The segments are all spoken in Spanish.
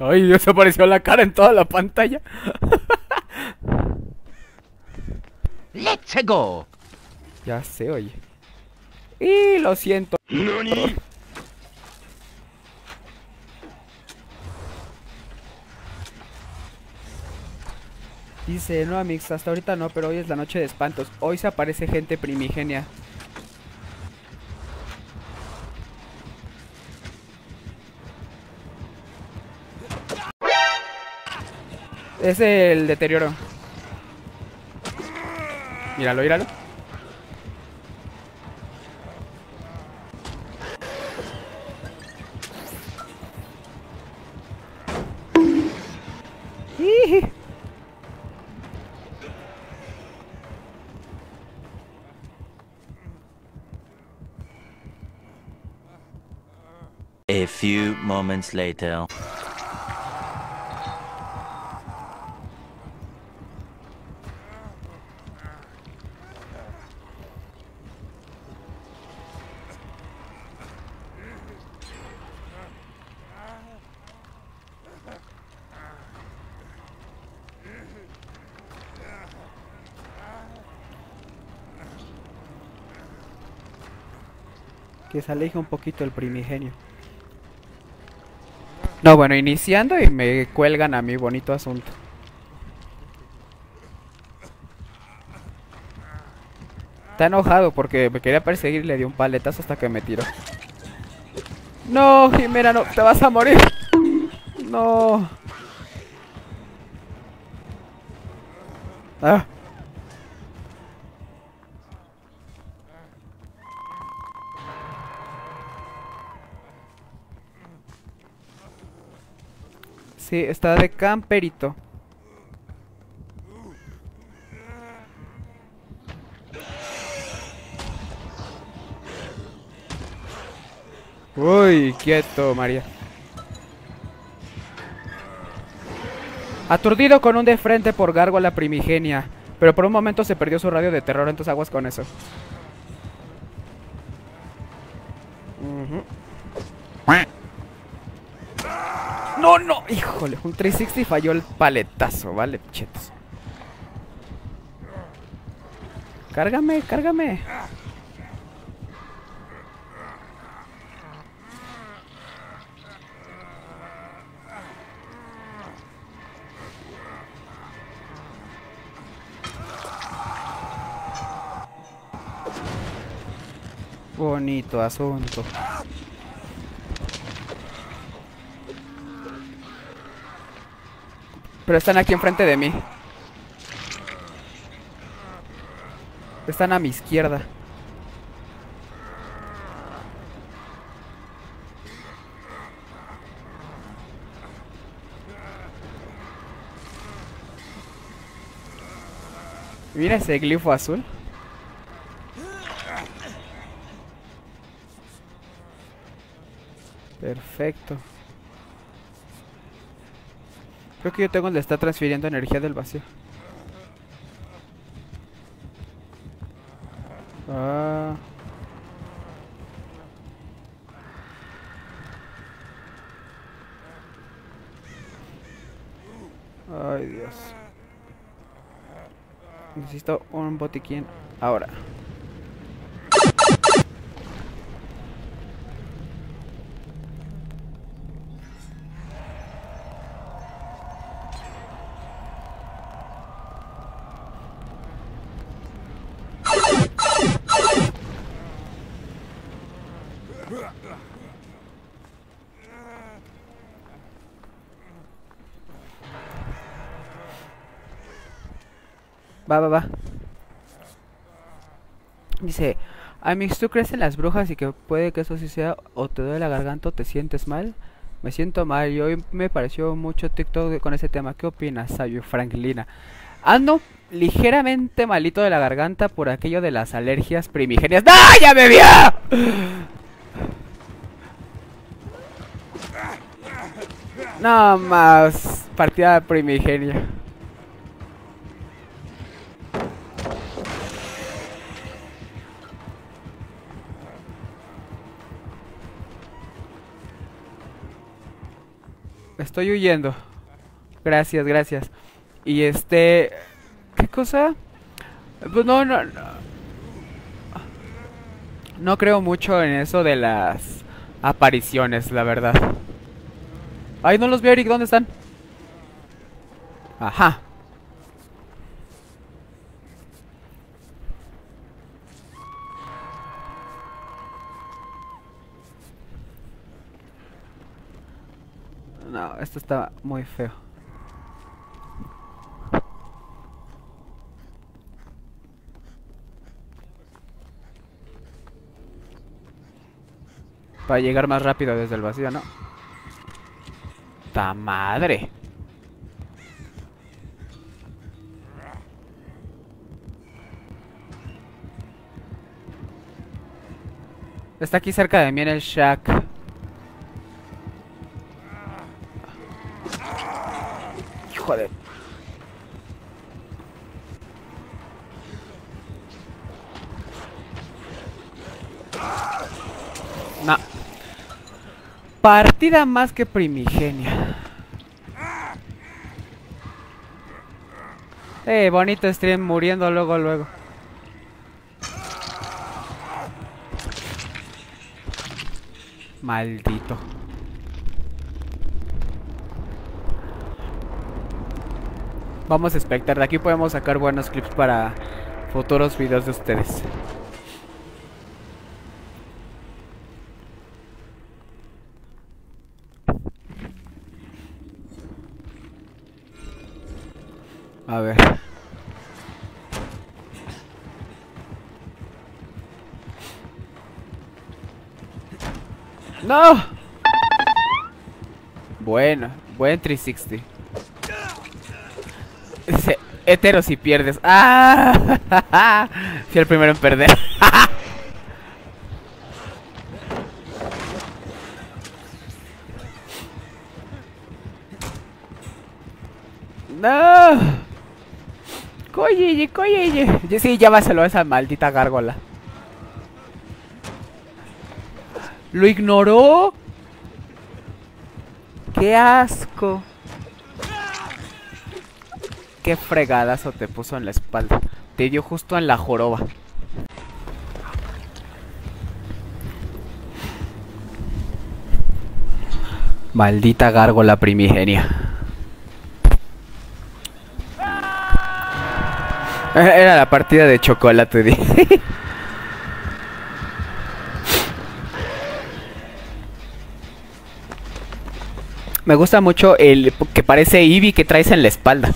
Ay, desapareció la cara en toda la pantalla. Let's go. Ya sé, oye. Y lo siento. Dice, no, Amix, hasta ahorita no, pero hoy es la noche de espantos. Hoy se aparece gente primigenia. Es el deterioro. Míralo, míralo. A few moments later. Que se aleje un poquito el primigenio. No, bueno, iniciando y me cuelgan a mi bonito asunto. Está enojado porque me quería perseguir y le dio un paletazo hasta que me tiró. No, Jimena, no, te vas a morir. No. Ah. Sí, está de camperito. Uy, quieto, María. Aturdido con un de frente por Gárgola primigenia. Pero por un momento se perdió su radio de terror, entonces aguas con eso. No, no, híjole, un 360 y falló el paletazo, vale, chetos. Cárgame, cárgame. Bonito asunto. Pero están aquí enfrente de mí. Están a mi izquierda. Mira ese glifo azul. Perfecto. Creo que yo tengo le está transfiriendo energía del vacío. Ah. Ay, Dios. Necesito un botiquín ahora. Va, va, va. Dice, Amix, ¿tú crees en las brujas y que puede que eso sí sea o te duele la garganta o te sientes mal? Me siento mal y hoy me pareció mucho TikTok con ese tema. ¿Qué opinas, Sayo Franklina? Ando ligeramente malito de la garganta por aquello de las alergias primigenias. ¡Ah, ya me vio! No más partida primigenia. Estoy huyendo. Gracias, gracias. Y este... ¿Qué cosa? Pues no, no, no. No creo mucho en eso de las apariciones, la verdad. Ay, no los veo, Eric. ¿Dónde están? Ajá. No, esto está muy feo. Para llegar más rápido desde el vacío, ¿no? ¡Ta madre! Está aquí cerca de mí en el shack. Hijo de... No. Partida más que primigenia. Eh, bonito stream muriendo luego, luego. Maldito. Vamos a expectar, de aquí podemos sacar buenos clips para futuros videos de ustedes. A ver. ¡No! Bueno, buen 360. Hetero si pierdes. ¡Ah! Fui el primero en perder. ¡No! Coyeye, coyeye. Sí, llévaselo a esa maldita gárgola. ¿Lo ignoró? ¡Qué asco! ¡Qué fregadazo te puso en la espalda! Te dio justo en la joroba. Maldita gárgola primigenia. Era la partida de chocolate. Me gusta mucho el que parece Eevee que traes en la espalda.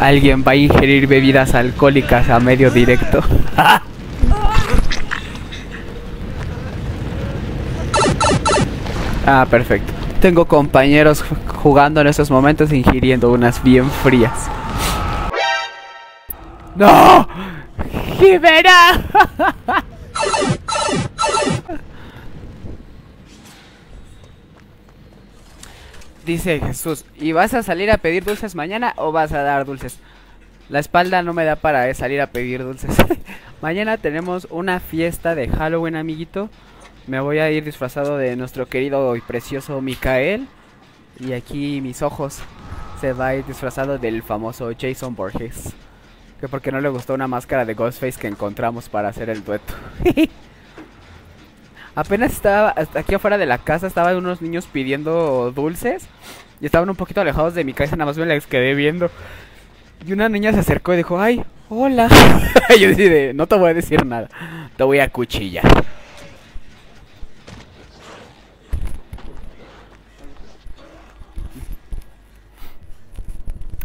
Alguien va a ingerir bebidas alcohólicas a medio directo. ah, perfecto. Tengo compañeros jugando en estos momentos ingiriendo unas bien frías. ¡No! ¡Jimena! Dice Jesús, ¿y vas a salir a pedir dulces mañana o vas a dar dulces? La espalda no me da para eh, salir a pedir dulces. mañana tenemos una fiesta de Halloween, amiguito. Me voy a ir disfrazado de nuestro querido y precioso Micael. Y aquí mis ojos se va a ir disfrazado del famoso Jason Borges. Que porque no le gustó una máscara de Ghostface que encontramos para hacer el dueto. Apenas estaba aquí afuera de la casa, estaban unos niños pidiendo dulces. Y estaban un poquito alejados de mi casa, nada más me les quedé viendo. Y una niña se acercó y dijo, ay, hola. Yo dije, no te voy a decir nada, te voy a cuchillar.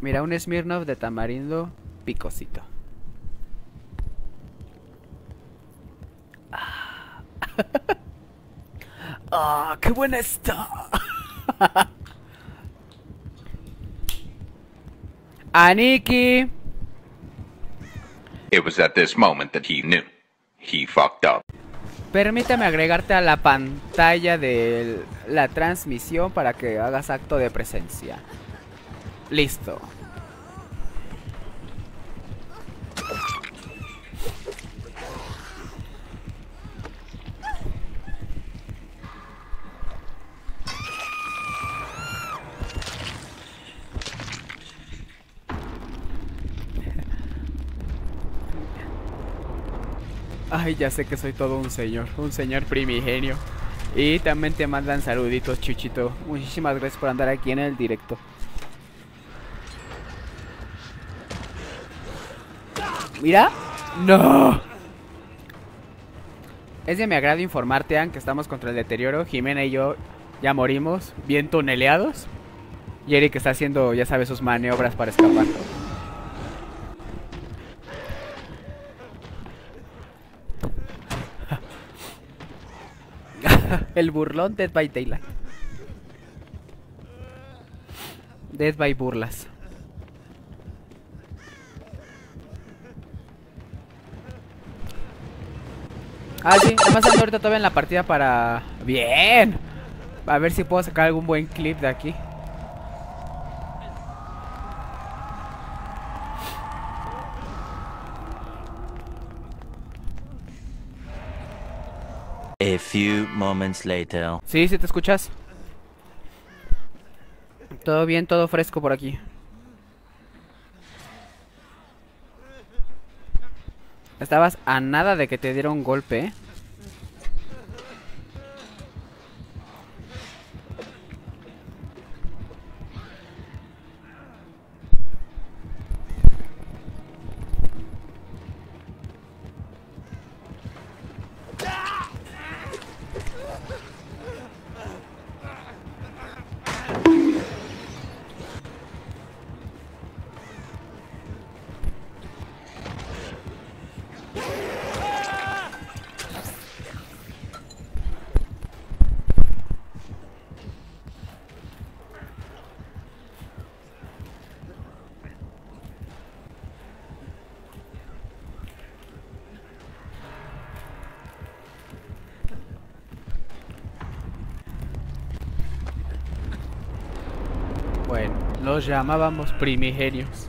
Mira, un Smirnoff de tamarindo picosito. ¡Ah, qué buena está! Aniki. It was at this moment that he knew. He fucked up. Permítame agregarte a la pantalla de la transmisión para que hagas acto de presencia. Listo. Ay, ya sé que soy todo un señor, un señor primigenio. Y también te mandan saluditos, Chuchito. Muchísimas gracias por andar aquí en el directo. Mira. No. Es de mi agrado informarte, Ann, que estamos contra el deterioro. Jimena y yo ya morimos, bien tuneleados. Y Eric está haciendo, ya sabes, sus maniobras para escapar. El burlón Dead by Daylight. Dead by Burlas. Ah, sí, además ahorita todavía en la partida para... ¡Bien! A ver si puedo sacar algún buen clip de aquí. A few moments later. Sí, sí te escuchas. Todo bien, todo fresco por aquí. Estabas a nada de que te diera un golpe, ¿eh? Bueno, los llamábamos primigenios.